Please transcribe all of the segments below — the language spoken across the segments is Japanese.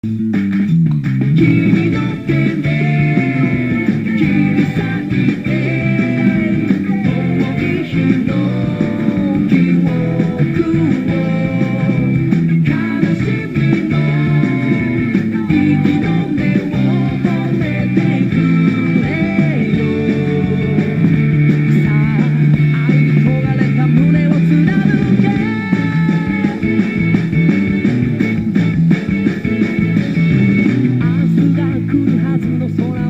君の手で小さい手大きろ瞳を for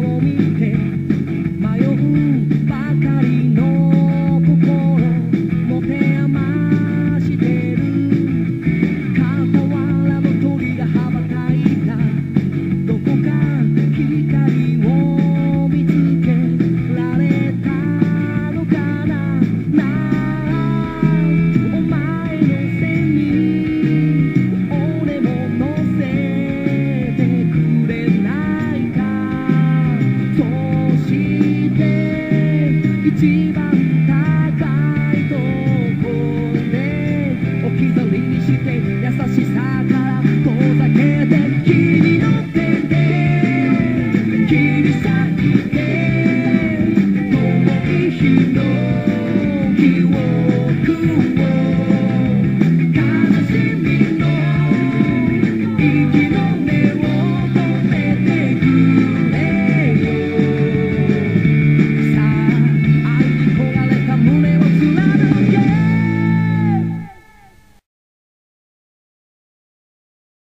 一番高いとこで置き去りにして優しさから遠ざけて君の手で切り裂いて遠い日の